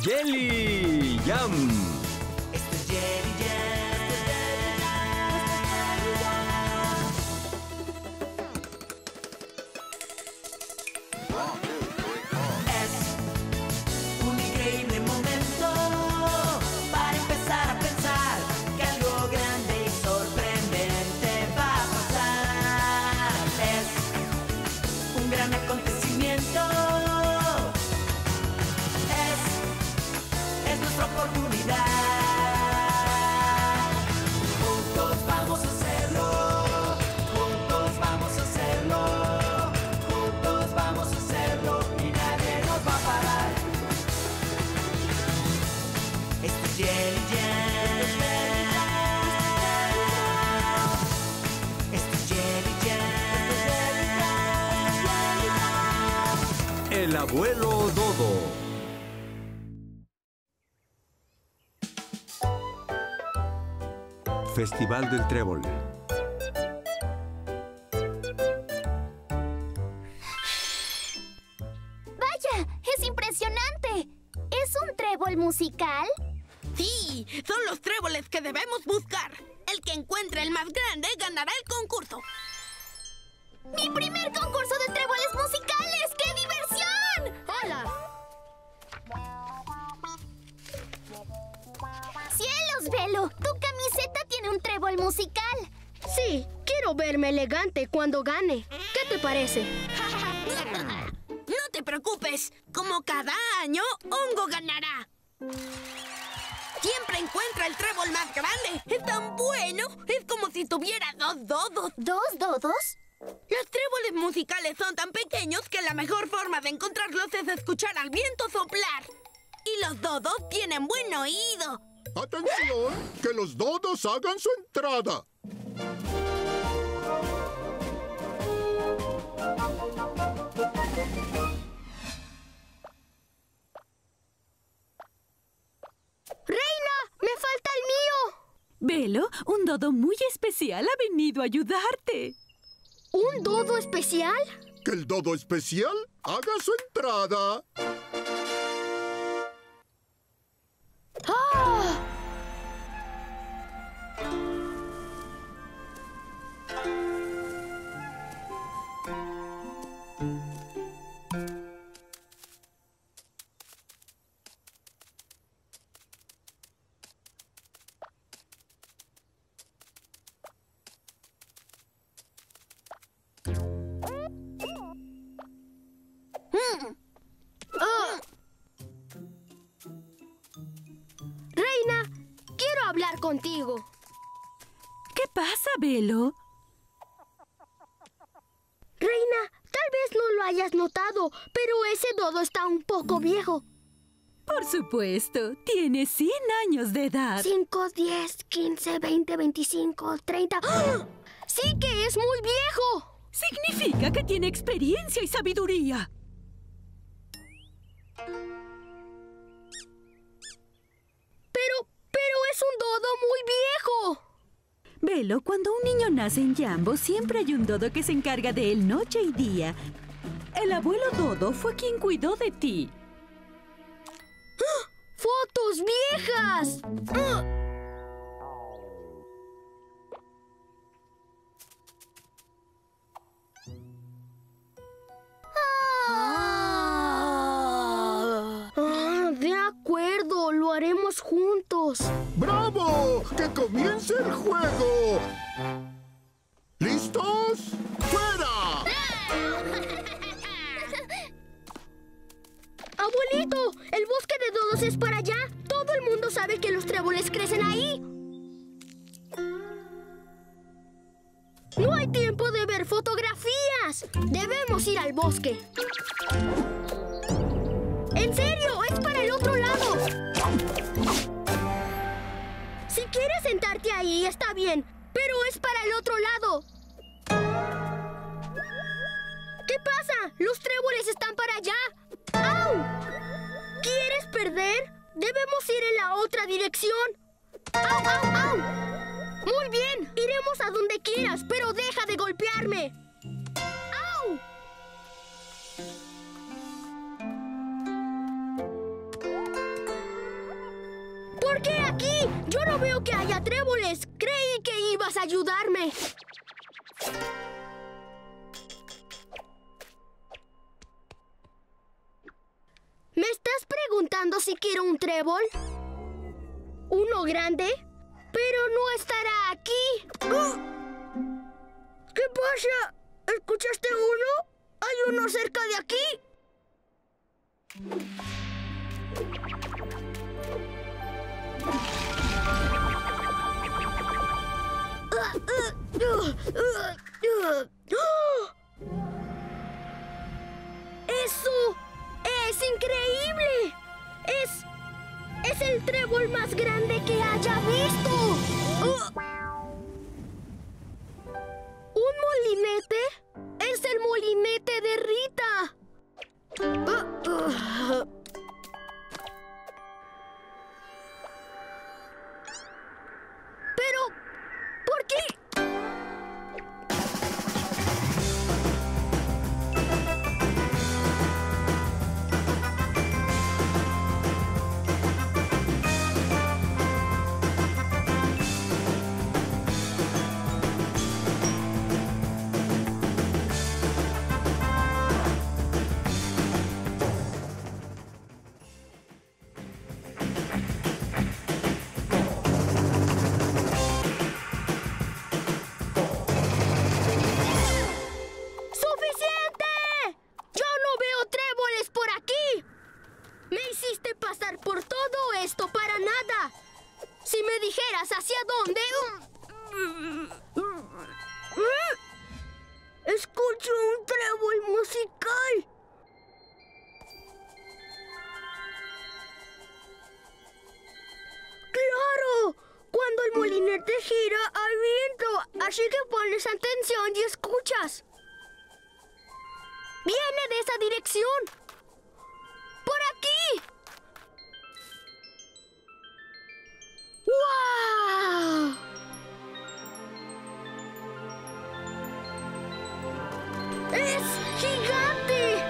Jelly Jam. Esto es Jelly Jam. Abuelo Dodo. Festival del Trébol. ¡Vaya! ¡Es impresionante! ¿Es un trébol musical? Sí, son los tréboles que debemos buscar. El que encuentre el más grande elegante cuando gane. ¿Qué te parece? No te preocupes, como cada año, Hongo ganará. Siempre encuentra el trébol más grande. Es tan bueno, es como si tuviera dos dodos. ¿Dos dodos? Los tréboles musicales son tan pequeños que la mejor forma de encontrarlos es escuchar al viento soplar. Y los dodos tienen buen oído. ¡Atención! ¡Que los dodos hagan su entrada! Velo, un dodo muy especial ha venido a ayudarte. ¿Un dodo especial? ¡Que el dodo especial haga su entrada! Contigo. ¿Qué pasa, Velo? Reina, tal vez no lo hayas notado, pero ese dodo está un poco viejo. Por supuesto, tiene 100 años de edad. 5, 10, 15, 20, 25, 30. ¡Ah! ¡Sí que es muy viejo! Significa que tiene experiencia y sabiduría. Pero, pero es un dodo. Cuando un niño nace en Jambo, siempre hay un dodo que se encarga de él noche y día. El abuelo Dodo fue quien cuidó de ti. ¡Fotos viejas! ¡Ah! Ah, de acuerdo, lo haremos juntos. ¡Bravo! ¡Que comience el juego! ¿Listos? ¡Fuera! Abuelito, el bosque de dodos es para allá. Todo el mundo sabe que los tréboles crecen ahí. No hay tiempo de ver fotografías. Debemos ir al bosque. ¡En serio! ¡Es para el otro lado! Quieres sentarte ahí, está bien. Pero es para el otro lado. ¿Qué pasa? Los tréboles están para allá. ¿Quieres perder? Debemos ir en la otra dirección. ¡Au, au, au! Muy bien, iremos a donde quieras, pero deja de golpearme. ¿Por qué aquí? Yo no veo que haya tréboles. Creí que ibas a ayudarme. ¿Me estás preguntando si quiero un trébol? ¿Uno grande? Pero no estará aquí. ¿Qué pasa? ¿Escuchaste uno? ¿Hay uno cerca de aquí? ¡Eso es increíble! Es... es el trébol más grande que haya visto. ¿Un molinete? Es el molinete de Rita. Si me dijeras hacia dónde... Escucho un trébol musical. ¡Claro! Cuando el molinete gira, hay viento. Así que pones atención y escuchas. Viene de esa dirección. ¡Wow! ¡Es gigante!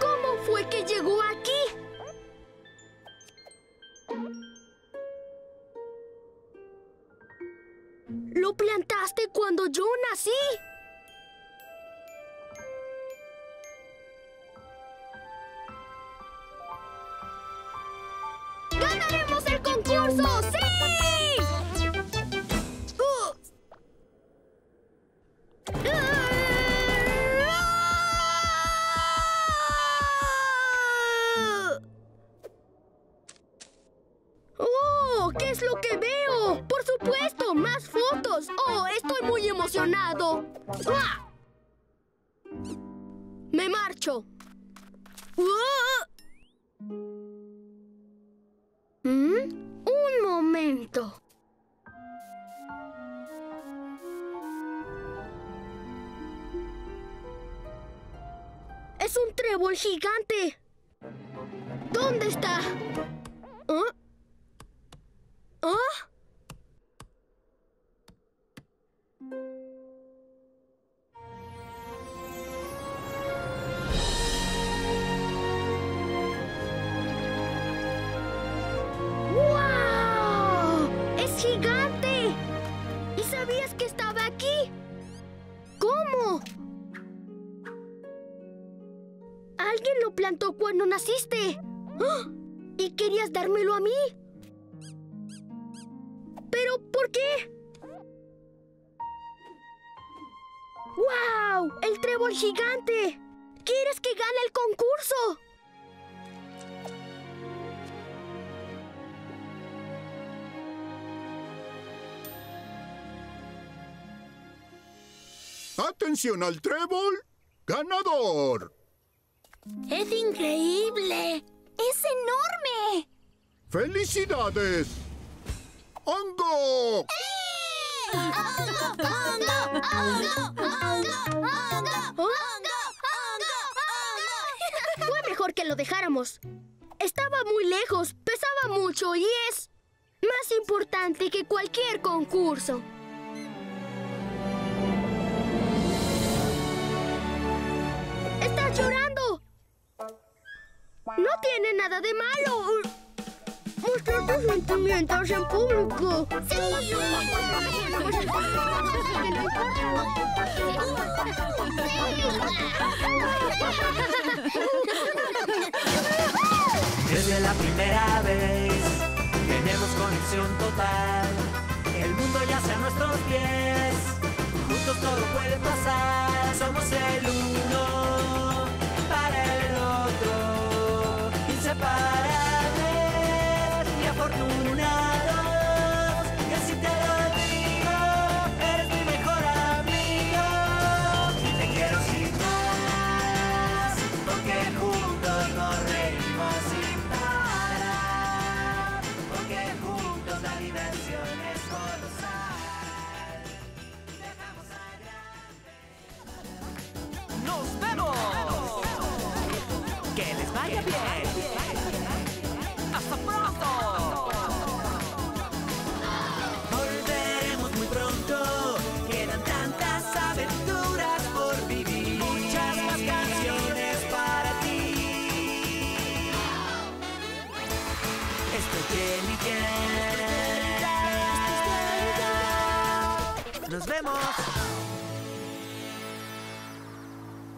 ¿Cómo fue que llegó aquí? Lo plantaste cuando yo nací. ¿Mm? Un momento. Es un trébol gigante. ¿Dónde está? Alguien lo plantó cuando naciste. ¡Ah! ¿Y querías dármelo a mí? ¿Pero por qué? ¡Wow! ¡El trébol gigante! ¿Quieres que gane el concurso? ¡Atención al trébol! ¡Ganador! ¡Es increíble! ¡Es enorme! ¡Felicidades! ¡Hongo! Fue mejor que lo dejáramos. Estaba muy lejos, pesaba mucho y es más importante que cualquier concurso. ¿Estás llorando? No tiene nada de malo. Mostrar tus sentimientos en público. Sí. Desde la primera vez tenemos conexión total. El mundo ya a nuestros pies. vemos.